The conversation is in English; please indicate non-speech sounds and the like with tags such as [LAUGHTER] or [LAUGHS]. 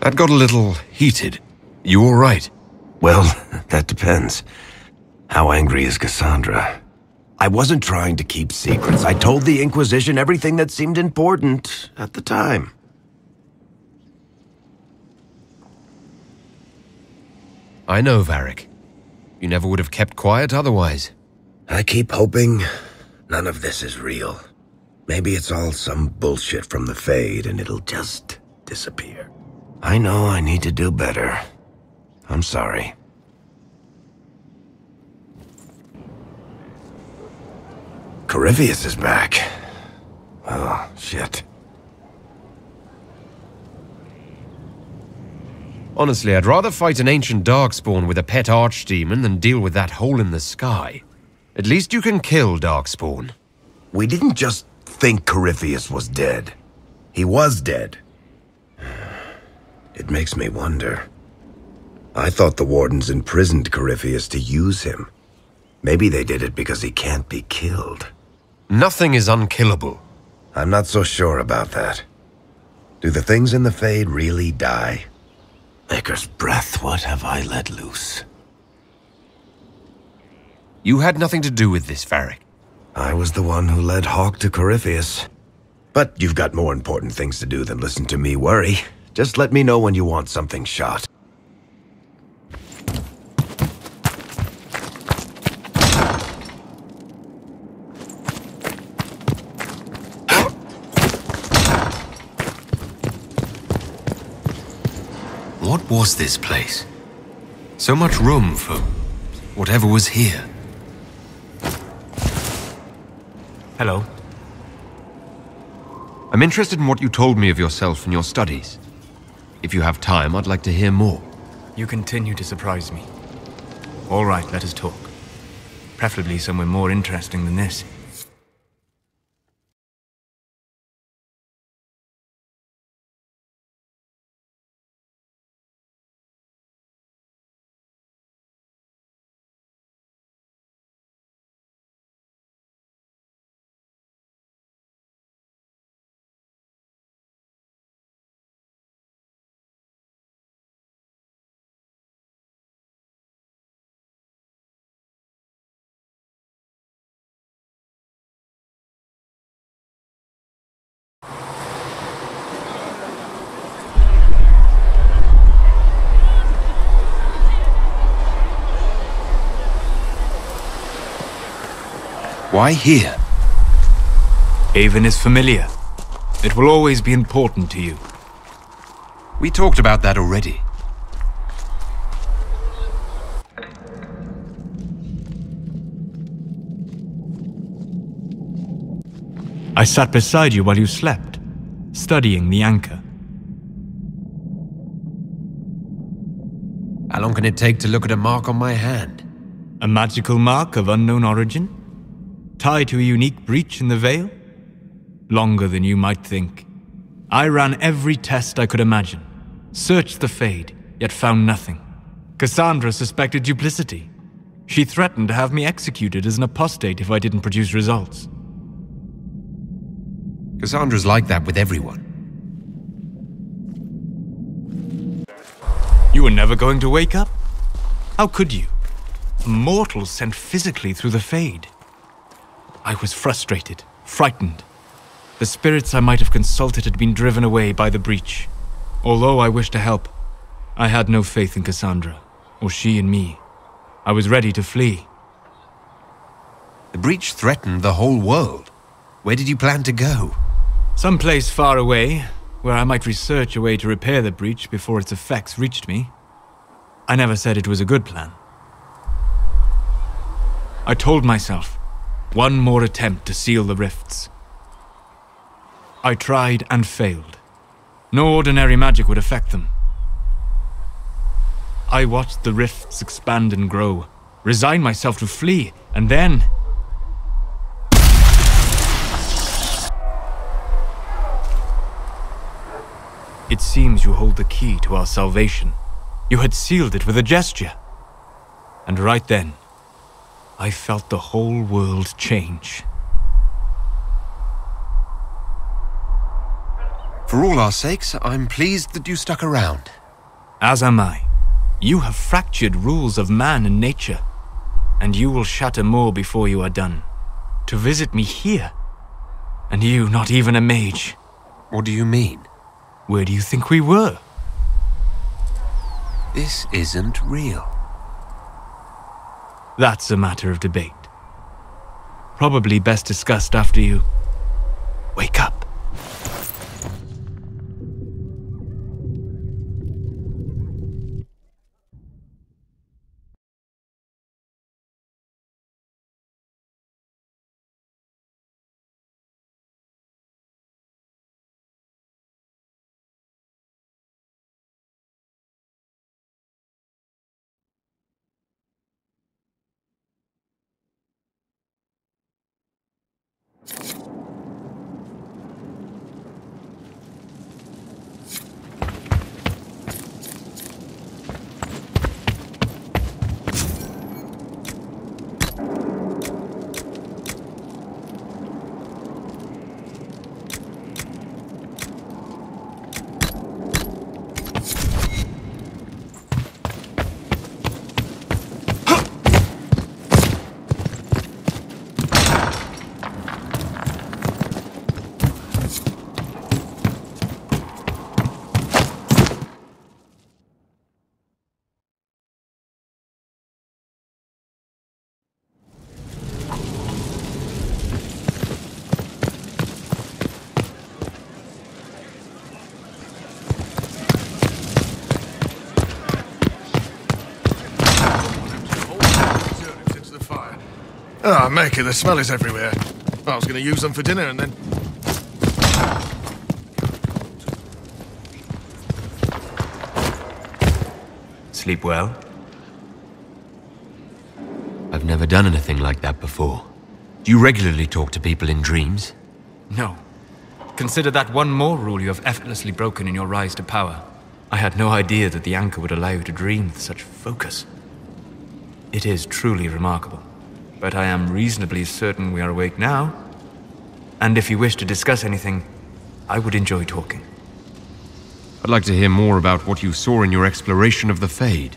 That got a little heated. You all right? Well, [LAUGHS] that depends. How angry is Cassandra? I wasn't trying to keep secrets. I told the Inquisition everything that seemed important at the time. I know, Varric. You never would have kept quiet otherwise. I keep hoping none of this is real. Maybe it's all some bullshit from the Fade and it'll just disappear. I know I need to do better. I'm sorry. Corypheus is back. Oh, shit. Honestly, I'd rather fight an ancient Darkspawn with a pet archdemon than deal with that hole in the sky. At least you can kill Darkspawn. We didn't just think Corypheus was dead. He was dead. It makes me wonder. I thought the Wardens imprisoned Corypheus to use him. Maybe they did it because he can't be killed. Nothing is unkillable. I'm not so sure about that. Do the things in the Fade really die? Maker's breath, what have I let loose? You had nothing to do with this, Varric. I was the one who led Hawke to Corypheus. But you've got more important things to do than listen to me worry. Just let me know when you want something shot. What was this place? So much room for whatever was here. Hello. I'm interested in what you told me of yourself and your studies. If you have time, I'd like to hear more. You continue to surprise me. All right, let us talk. Preferably somewhere more interesting than this. Why here? Haven is familiar. It will always be important to you. We talked about that already. I sat beside you while you slept, studying the anchor. How long can it take to look at a mark on my hand? A magical mark of unknown origin? Tied to a unique breach in the veil? Longer than you might think. I ran every test I could imagine. Searched the Fade, yet found nothing. Cassandra suspected duplicity. She threatened to have me executed as an apostate if I didn't produce results. Cassandra's like that with everyone. You were never going to wake up? How could you? Mortals sent physically through the Fade. I was frustrated, frightened. The spirits I might have consulted had been driven away by the breach. Although I wished to help, I had no faith in Cassandra, or she in me. I was ready to flee. The breach threatened the whole world. Where did you plan to go? Some place far away, where I might research a way to repair the breach before its effects reached me. I never said it was a good plan. I told myself, one more attempt to seal the rifts. I tried and failed. No ordinary magic would affect them. I watched the rifts expand and grow, resigned myself to flee, and then. It seems you hold the key to our salvation. You had sealed it with a gesture. And right then, I felt the whole world change. For all our sakes, I'm pleased that you stuck around. As am I. You have fractured rules of man and nature, and you will shatter more before you are done. To visit me here, and you not even a mage. What do you mean? Where do you think we were? This isn't real. That's a matter of debate. Probably best discussed after you wake up. Ah, oh, Maker, the smell is everywhere. I was going to use them for dinner and then... Sleep well? I've never done anything like that before. Do you regularly talk to people in dreams? No. Consider that one more rule you have effortlessly broken in your rise to power. I had no idea that the anchor would allow you to dream with such focus. It is truly remarkable but I am reasonably certain we are awake now. And if you wish to discuss anything, I would enjoy talking. I'd like to hear more about what you saw in your exploration of the Fade.